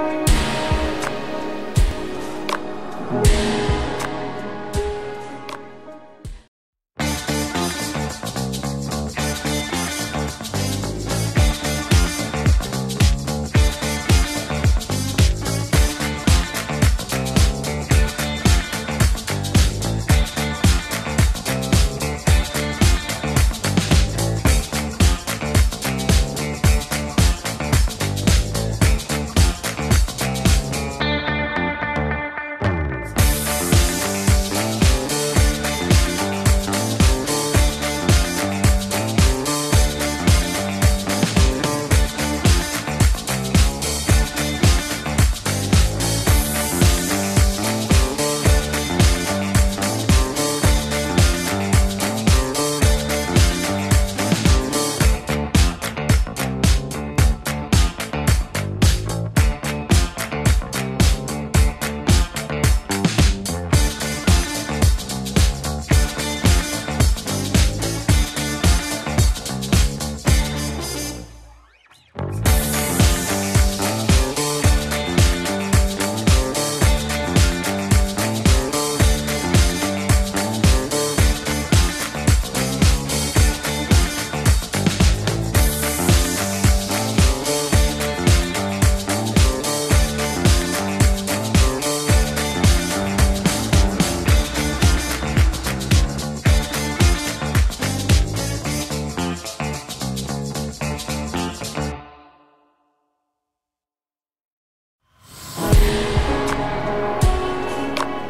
Bye.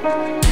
Bye.